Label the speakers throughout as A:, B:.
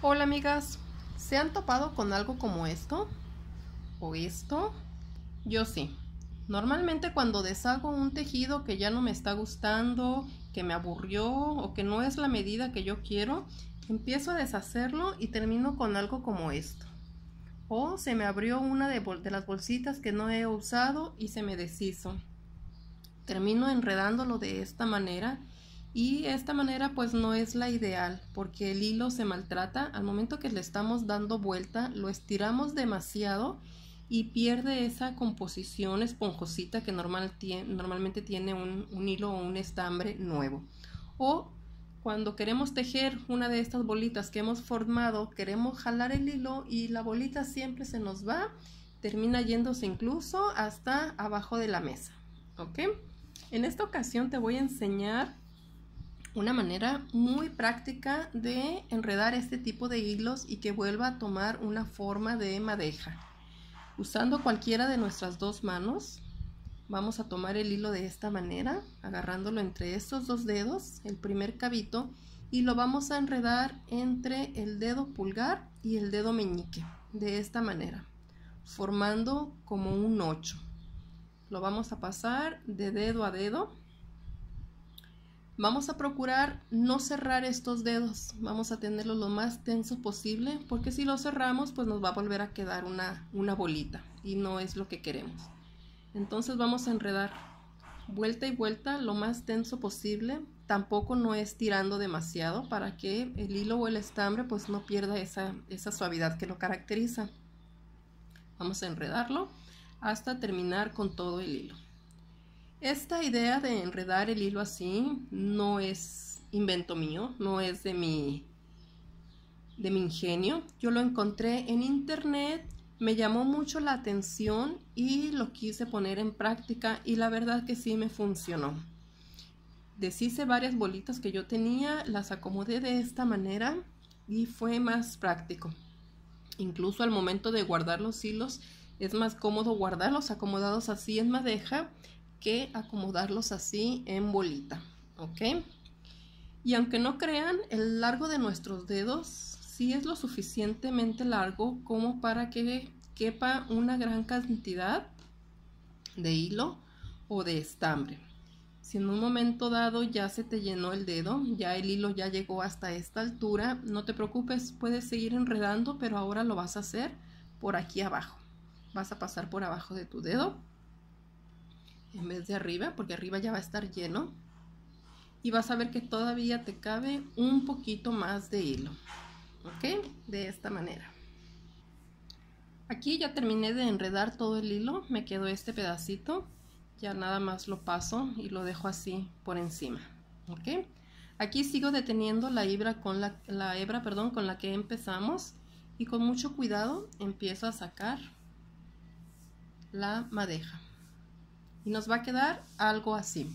A: Hola amigas, ¿se han topado con algo como esto? ¿O esto? Yo sí. Normalmente cuando deshago un tejido que ya no me está gustando, que me aburrió o que no es la medida que yo quiero, empiezo a deshacerlo y termino con algo como esto. O se me abrió una de, de las bolsitas que no he usado y se me deshizo. Termino enredándolo de esta manera y esta manera pues no es la ideal porque el hilo se maltrata. Al momento que le estamos dando vuelta lo estiramos demasiado y pierde esa composición esponjosita que normal normalmente tiene un, un hilo o un estambre nuevo. O cuando queremos tejer una de estas bolitas que hemos formado queremos jalar el hilo y la bolita siempre se nos va termina yéndose incluso hasta abajo de la mesa ok en esta ocasión te voy a enseñar una manera muy práctica de enredar este tipo de hilos y que vuelva a tomar una forma de madeja. Usando cualquiera de nuestras dos manos, vamos a tomar el hilo de esta manera, agarrándolo entre estos dos dedos, el primer cabito, y lo vamos a enredar entre el dedo pulgar y el dedo meñique, de esta manera, formando como un 8. Lo vamos a pasar de dedo a dedo Vamos a procurar no cerrar estos dedos, vamos a tenerlo lo más tenso posible, porque si lo cerramos, pues nos va a volver a quedar una, una bolita y no es lo que queremos. Entonces vamos a enredar vuelta y vuelta lo más tenso posible, tampoco no es tirando demasiado para que el hilo o el estambre pues no pierda esa, esa suavidad que lo caracteriza. Vamos a enredarlo hasta terminar con todo el hilo. Esta idea de enredar el hilo así no es invento mío, no es de mi, de mi ingenio. Yo lo encontré en internet, me llamó mucho la atención y lo quise poner en práctica y la verdad que sí me funcionó. Deshice varias bolitas que yo tenía, las acomodé de esta manera y fue más práctico. Incluso al momento de guardar los hilos es más cómodo guardarlos acomodados así en madeja que acomodarlos así en bolita, ¿ok? Y aunque no crean, el largo de nuestros dedos sí es lo suficientemente largo como para que quepa una gran cantidad de hilo o de estambre. Si en un momento dado ya se te llenó el dedo, ya el hilo ya llegó hasta esta altura, no te preocupes, puedes seguir enredando, pero ahora lo vas a hacer por aquí abajo. Vas a pasar por abajo de tu dedo en vez de arriba, porque arriba ya va a estar lleno. Y vas a ver que todavía te cabe un poquito más de hilo. ¿Ok? De esta manera. Aquí ya terminé de enredar todo el hilo. Me quedó este pedacito. Ya nada más lo paso y lo dejo así por encima. ¿Ok? Aquí sigo deteniendo la hebra con la, hebra, perdón, con la que empezamos. Y con mucho cuidado empiezo a sacar la madeja y nos va a quedar algo así.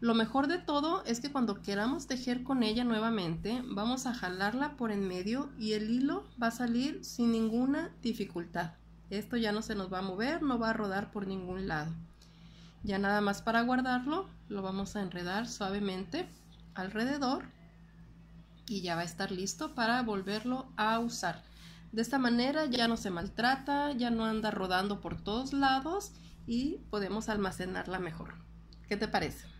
A: Lo mejor de todo es que cuando queramos tejer con ella nuevamente, vamos a jalarla por en medio y el hilo va a salir sin ninguna dificultad. Esto ya no se nos va a mover, no va a rodar por ningún lado. Ya nada más para guardarlo, lo vamos a enredar suavemente alrededor y ya va a estar listo para volverlo a usar. De esta manera ya no se maltrata, ya no anda rodando por todos lados y podemos almacenarla mejor. ¿Qué te parece?